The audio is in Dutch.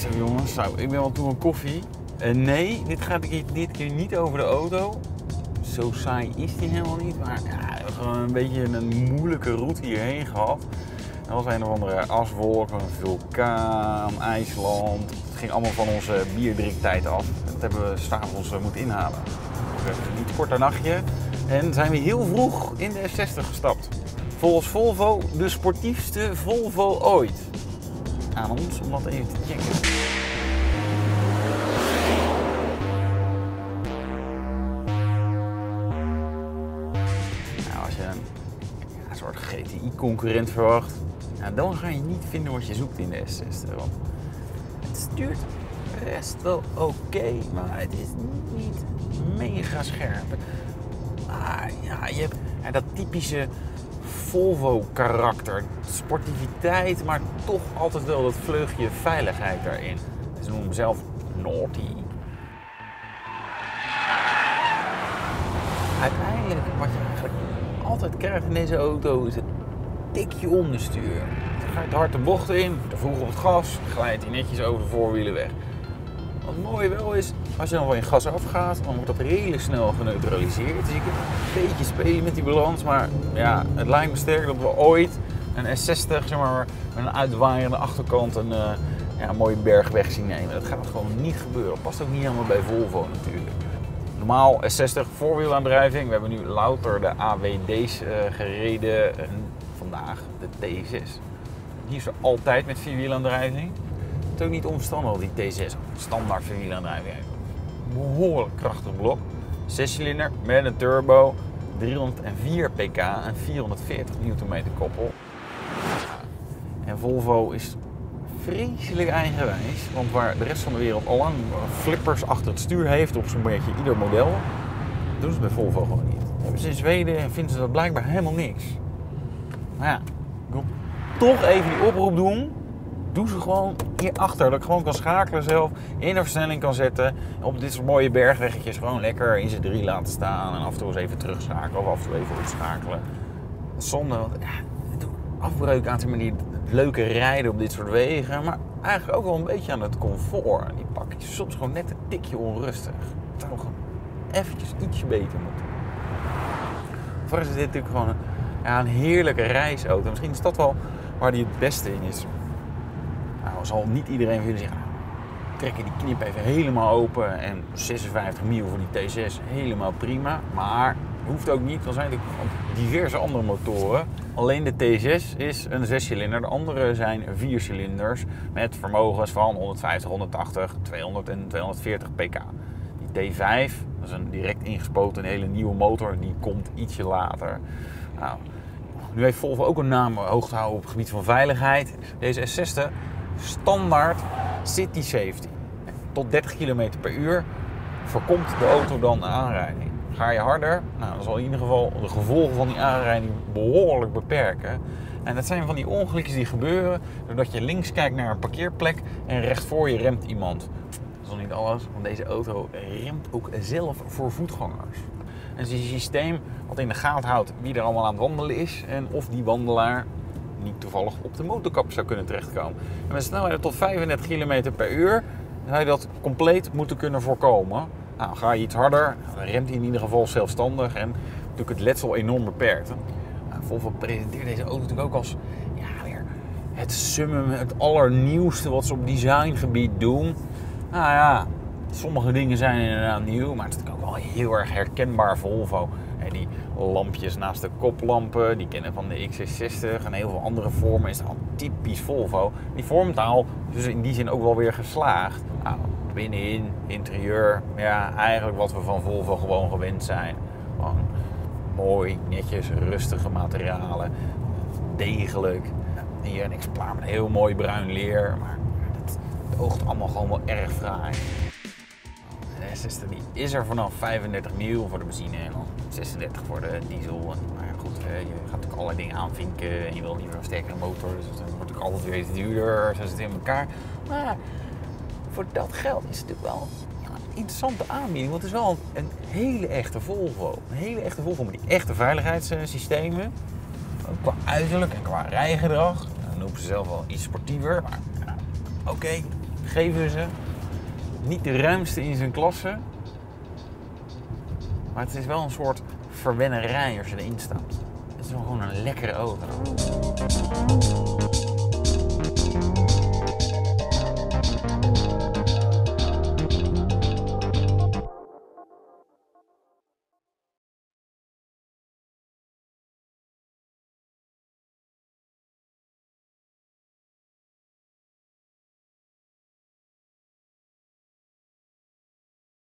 Zo jongens, nou, ik ben wel toe een koffie. Uh, nee, dit gaat dit keer niet over de auto. Zo saai is die helemaal niet. Maar ja, we hebben gewoon een beetje een moeilijke route hierheen gehad. Er was een of andere aswolk, een vulkaan, IJsland. Het ging allemaal van onze bierdrinktijd af. Dat hebben we s'avonds moeten inhalen. We een niet korter nachtje. En zijn we heel vroeg in de S60 gestapt. Volgens Volvo de sportiefste Volvo ooit. Aan ons om dat even te checken. Soort GTI-concurrent verwacht, dan ga je niet vinden wat je zoekt in de S60. Want het stuurt best wel oké, maar het is niet mega scherp. Maar ja, je hebt dat typische Volvo-karakter. Sportiviteit, maar toch altijd wel dat vleugje veiligheid daarin. Ze noemen hem zelf naughty. Uiteindelijk, wat je eigenlijk altijd krijgt in deze auto, is een tikje onderstuur. Dan ga je hard de bocht in, te vroeg op het gas, glijdt hij netjes over de voorwielen weg. Wat mooi wel is, als je dan van je gas afgaat, dan wordt dat redelijk snel geneutraliseerd. Dus je kunt een beetje spelen met die balans. Maar ja, het lijkt me sterk dat we ooit een S60 zeg maar, met een uitwaaierende achterkant een, uh, ja, mooie bergweg zien nemen. Dat gaat gewoon niet gebeuren. Past ook niet helemaal bij Volvo natuurlijk. Normaal S60 voorwielaandrijving. We hebben nu louter de AWD's uh, gereden en vandaag de T6. Die is er altijd met vierwielaandrijving ook niet onverstandig, die T6. Standaard vierwielaandrijving. Behoorlijk krachtig blok. 6 cilinder met een turbo. 304 pk en 440 Nm koppel. En Volvo is vreselijk eigenwijs. Want waar de rest van de wereld al lang flippers achter het stuur heeft op zo'n beetje ieder model, doen ze bij Volvo gewoon niet. Ze in Zweden en vinden ze dat blijkbaar helemaal niks. Maar ja, ik wil toch even die oproep doen doe ze gewoon hierachter. Dat ik gewoon kan schakelen zelf, in een versnelling kan zetten. Op dit soort mooie bergweggetjes gewoon lekker in z'n drie laten staan. En af en toe eens even terugschakelen of af en toe even opschakelen. Zonde, want ja, aan de manier het leuke rijden op dit soort wegen. Maar eigenlijk ook wel een beetje aan het comfort. Die pak je soms gewoon net een tikje onrustig. Het zou gewoon eventjes ietsje beter moeten. Voor is dit natuurlijk gewoon een, ja, een heerlijke reisauto. Misschien is dat wel waar die het beste in is. Nou, zal niet iedereen willen zeggen, trekken die knip even helemaal open en 56 mil voor die T6 helemaal prima. Maar hoeft ook niet, dan zijn er diverse andere motoren. Alleen de T6 is een 6-cilinder, de andere zijn 4 cilinders met vermogens van 150, 180, 200 en 240 pk. Die T5, dat is een direct ingespoten hele nieuwe motor, die komt ietsje later. Nou, nu heeft Volvo ook een naam hoog te houden op het gebied van veiligheid. Deze S60 standaard city safety. Tot 30 km per uur voorkomt de auto dan een aanrijding. Ga je harder, nou, dan zal in ieder geval de gevolgen van die aanrijding behoorlijk beperken. En dat zijn van die ongelukjes die gebeuren doordat je links kijkt naar een parkeerplek en recht voor je remt iemand. Dat is nog niet alles, want deze auto remt ook zelf voor voetgangers. En het is een systeem wat in de gaten houdt wie er allemaal aan het wandelen is en of die wandelaar niet toevallig op de motorkap zou kunnen terechtkomen. En met snelheden tot 35 km per uur zou je dat compleet moeten kunnen voorkomen. Nou, ga je iets harder, dan remt hij in ieder geval zelfstandig en natuurlijk het letsel enorm beperkt. Volvo presenteert deze auto natuurlijk ook als ja, weer het summum, het allernieuwste wat ze op designgebied doen. Nou ja, sommige dingen zijn inderdaad nieuw, maar het is ook wel heel erg herkenbaar Volvo. Die lampjes naast de koplampen, die kennen van de XC60 en heel veel andere vormen, is al typisch Volvo. Die vormtaal dus in die zin ook wel weer geslaagd. Nou, binnenin, interieur, ja, eigenlijk wat we van Volvo gewoon gewend zijn. Mooi, netjes, rustige materialen, degelijk. Hier een exemplaar met heel mooi bruin leer, maar het, het oogt allemaal gewoon wel erg fraai. De S60 die is er vanaf 35 mil voor de benzine en 36 voor de diesel. Maar goed, je gaat natuurlijk allerlei dingen aanvinken en je wil liever een sterkere motor. Dus dan wordt natuurlijk altijd weer iets duurder. Zo zit het in elkaar. Maar voor dat geld is het natuurlijk wel een interessante aanbieding. Want het is wel een hele echte Volvo. Een hele echte Volvo met die echte veiligheidssystemen. Ook qua uiterlijk en qua rijgedrag. Dan noemen ze zelf wel iets sportiever. Maar oké, geven ze. Niet de ruimste in zijn klasse. Maar het is wel een soort verwennerij als je erin stapt. Het is wel gewoon een lekkere auto.